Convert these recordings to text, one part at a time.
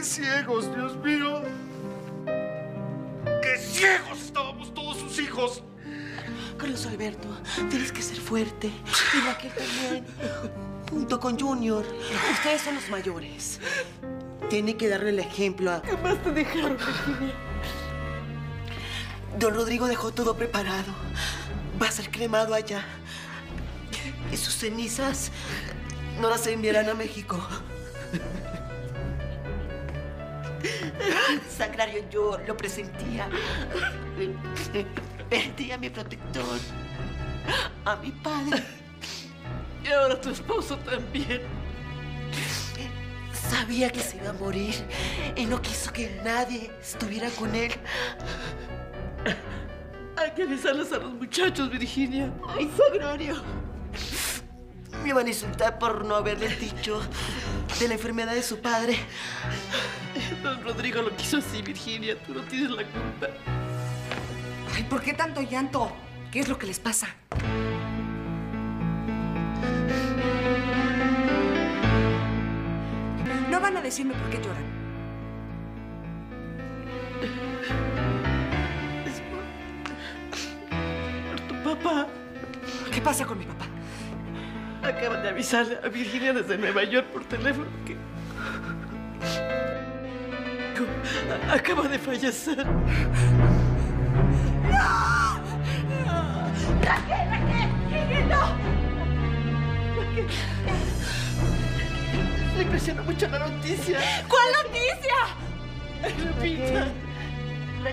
¡Qué ciegos, Dios mío! ¡Qué ciegos estábamos todos sus hijos! Carlos Alberto, tienes que ser fuerte. Y Raquel también. Junto con Junior. Ustedes son los mayores. Tiene que darle el ejemplo a... ¿Qué más te dejaron, Virginia? Don Rodrigo dejó todo preparado. Va a ser cremado allá. Y sus cenizas no las enviarán a México. Sagrario, yo lo presentía. Perdí a mi protector, a mi padre. Y ahora tu esposo también. Sabía que se iba a morir y no quiso que nadie estuviera con él. Hay que avisarles a los muchachos, Virginia. ¡Ay, Sagrario! Me van a insultar por no haberles dicho de la enfermedad de su padre. Rodrigo lo quiso así, Virginia. Tú no tienes la culpa. Ay, ¿por qué tanto llanto? ¿Qué es lo que les pasa? No van a decirme por qué lloran. Es por... por tu papá. ¿Qué pasa con mi papá? Acaban de avisarle a Virginia desde Nueva York por teléfono que... Acaba de fallecer. ¡Raquel, Raquel! ¡Raquel, no! Le impresionó mucho la noticia. ¿Cuál noticia? Lupita.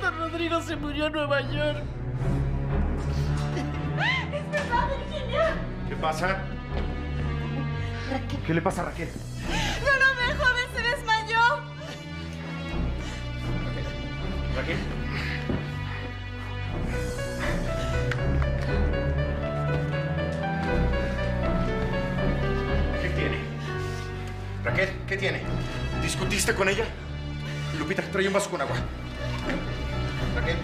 Don Rodrigo se murió en Nueva York. ¡Es verdad, Virginia! ¿Qué pasa? ¿Qué le pasa a Raquel? ¿Raquel? ¿Qué tiene? Raquel, ¿qué tiene? ¿Discutiste con ella? Lupita, trae un vaso con agua. Raquel,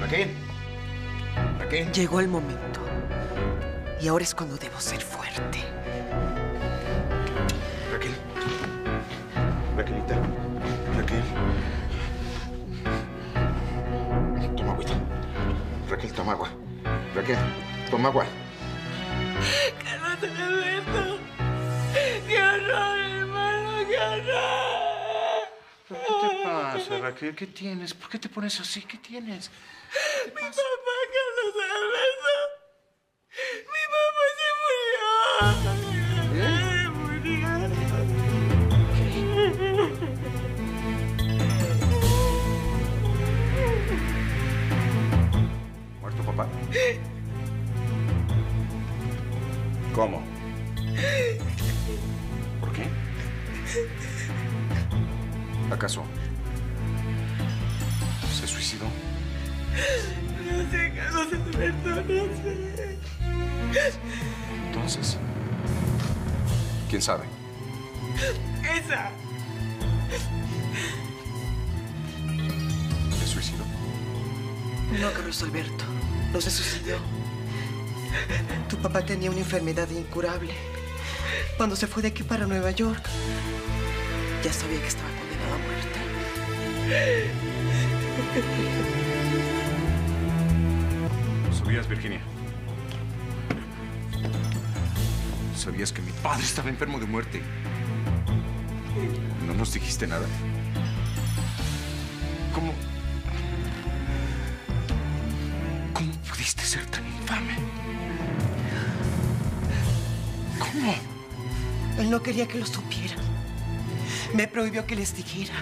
Raquel, Raquel. Llegó el momento. Y ahora es cuando debo ser fuerte. Toma agua. Carlos Alberto. ¡Qué horror, hermano! ¡Qué horror! ¿Qué te pasa, Raquel? ¿Qué tienes? ¿Por qué te pones así? ¿Qué tienes? Mi papá, Carlos Alberto. Mi papá se murió. Se murió. ¿Muerto papá? ¿Cómo? ¿Por qué? ¿Acaso se suicidó? No sé, Carlos Alberto, no sé. Entonces, ¿quién sabe? Esa. ¿Se suicidó? No, Carlos Alberto. No se suicidó. Tu papá tenía una enfermedad incurable. Cuando se fue de aquí para Nueva York, ya sabía que estaba condenado a muerte. ¿Sabías, Virginia? ¿Sabías que mi padre estaba enfermo de muerte? ¿No nos dijiste nada? ¿Cómo? ¿Cómo pudiste ser tan infame? Él no quería que lo supieran. Me prohibió que les dijera.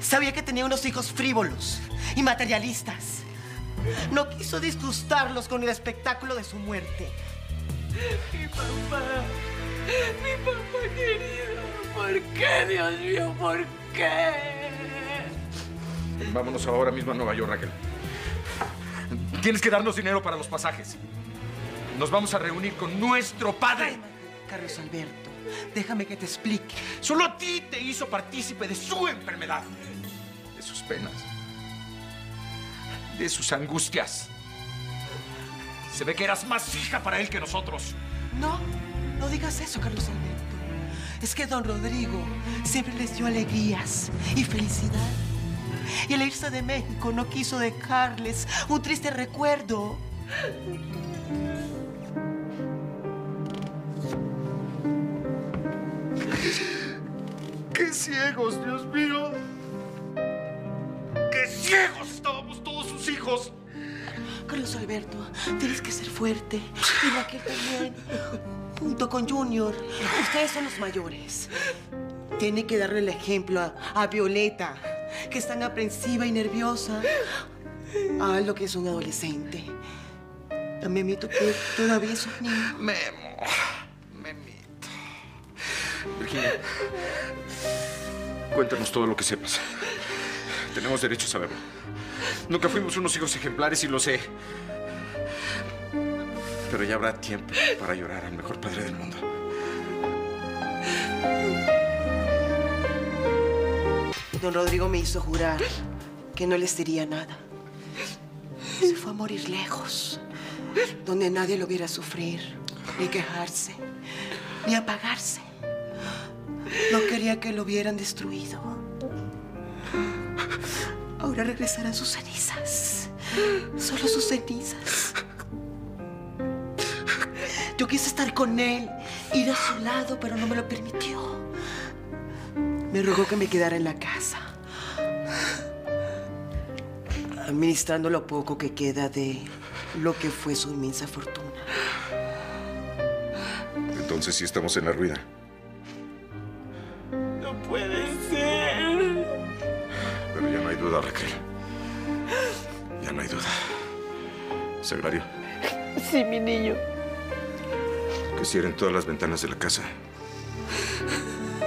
Sabía que tenía unos hijos frívolos y materialistas. No quiso disgustarlos con el espectáculo de su muerte. Mi papá. Mi papá querido. ¿Por qué, Dios mío? ¿Por qué? Vámonos ahora mismo a Nueva York, Raquel. Tienes que darnos dinero para los pasajes. Nos vamos a reunir con nuestro padre. Carlos Alberto, déjame que te explique. Solo a ti te hizo partícipe de su enfermedad, de sus penas, de sus angustias. Se ve que eras más hija para él que nosotros. No, no digas eso, Carlos Alberto. es que don Rodrigo siempre les dio alegrías y felicidad. Y al irse de México no quiso dejarles un triste recuerdo. ¡Qué ciegos, Dios mío! ¡Qué ciegos estábamos todos sus hijos! Carlos Alberto, tienes que ser fuerte. Y Raquel también. Junto con Junior. Ustedes son los mayores. Tiene que darle el ejemplo a, a Violeta, que es tan aprensiva y nerviosa. A lo que es un adolescente. A Memito, que todavía es un niño. Memo. Cuéntanos todo lo que sepas. Tenemos derecho a saberlo. Nunca fuimos unos hijos ejemplares y lo sé. Pero ya habrá tiempo para llorar al mejor padre del mundo. Don Rodrigo me hizo jurar que no les diría nada. Se fue a morir lejos, donde nadie lo viera sufrir, ni quejarse, ni apagarse. No quería que lo vieran destruido. Ahora regresarán sus cenizas, solo sus cenizas. Yo quise estar con él, ir a su lado, pero no me lo permitió. Me rogó que me quedara en la casa, administrando lo poco que queda de lo que fue su inmensa fortuna. Entonces sí estamos en la ruina. Sagrario, Sí, mi niño. que cierren todas las ventanas de la casa.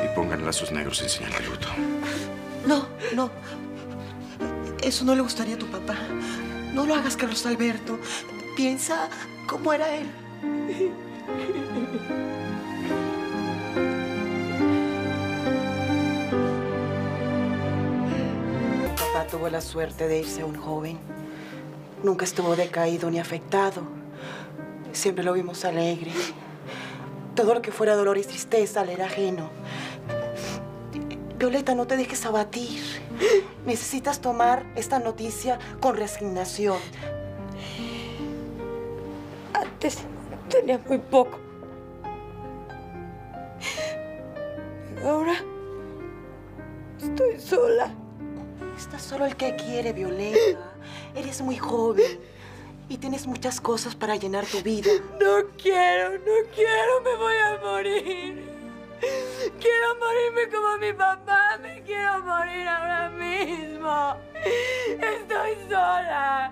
Y pongan lazos negros en señal de luto. No, no. Eso no le gustaría a tu papá. No lo hagas, Carlos Alberto. Piensa cómo era él. Papá tuvo la suerte de irse a un joven. Nunca estuvo decaído ni afectado. Siempre lo vimos alegre. Todo lo que fuera dolor y tristeza le era ajeno. Violeta, no te dejes abatir. Necesitas tomar esta noticia con resignación. Antes tenía muy poco. Ahora estoy sola. Está solo el que quiere, Violeta. Eres muy joven y tienes muchas cosas para llenar tu vida. No quiero, no quiero, me voy a morir. Quiero morirme como mi papá, me quiero morir ahora mismo. Estoy sola.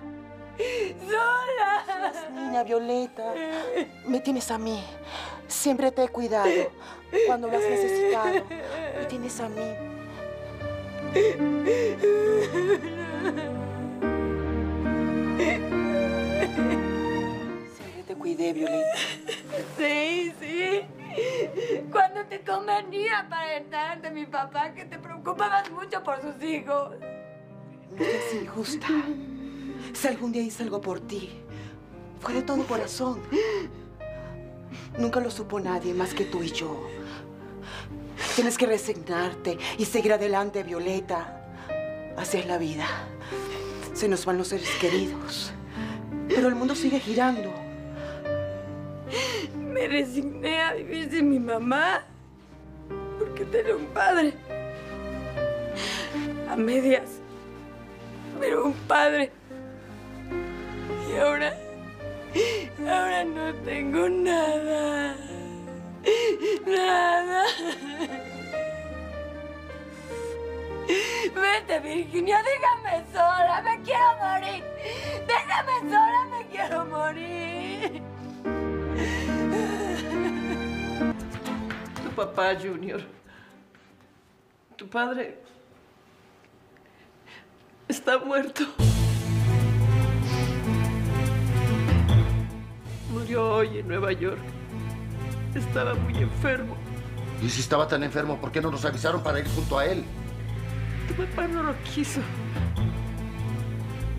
Sola. Niña Violeta, me tienes a mí. Siempre te he cuidado cuando lo has necesitado. Me tienes a mí. Siempre te cuidé, Violeta. Sí, sí. Cuando te convenía para estar ante mi papá, que te preocupabas mucho por sus hijos. No seas injusta. Si algún día hice algo por ti, fue de todo corazón. Nunca lo supo nadie más que tú y yo. Tienes que resignarte y seguir adelante, Violeta. Así es la vida. Se nos van los seres queridos. Pero el mundo sigue girando. Me resigné a vivir sin mi mamá porque tenía un padre. A medias. Pero un padre. Y ahora. Ahora no tengo nada. Vete, Virginia, déjame sola, me quiero morir. Déjame sola, me quiero morir. Tu papá, Junior. Tu padre. Está muerto. Murió hoy en Nueva York. Estaba muy enfermo. Y si estaba tan enfermo, ¿por qué no nos avisaron para ir junto a él? Tu papá no lo quiso.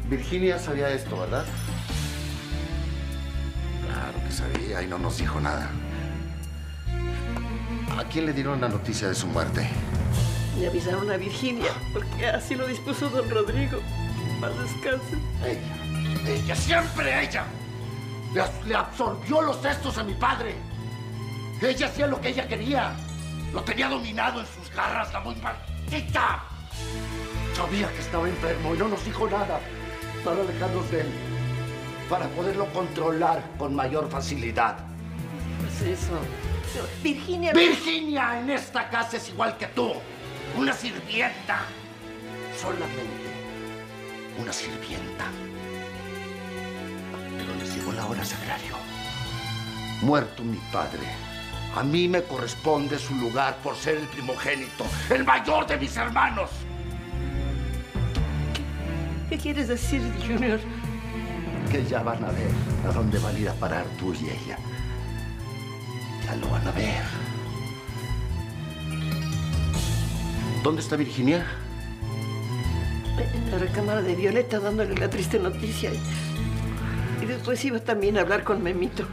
Virginia sabía esto, ¿verdad? Claro que sabía y no nos dijo nada. ¿A quién le dieron la noticia de su muerte? Le avisaron a Virginia, porque así lo dispuso don Rodrigo. Más descanse. Ella, ella, siempre ella. Le, le absorbió los cestos a mi padre. Ella hacía lo que ella quería. Lo tenía dominado en sus garras, la muy maldita. Sabía que estaba enfermo y no nos dijo nada para alejarnos de él. Para poderlo controlar con mayor facilidad. Pues eso. Virginia. Virginia en esta casa es igual que tú. Una sirvienta. Solamente una sirvienta. Pero les llegó la hora, Sagrario. Muerto mi padre. A mí me corresponde su lugar por ser el primogénito, el mayor de mis hermanos. ¿Qué quieres decir, Junior? Que ya van a ver a dónde van a ir a parar tú y ella. Ya lo van a ver. ¿Dónde está Virginia? En la recámara de Violeta dándole la triste noticia. Y, y después iba también a hablar con Memito.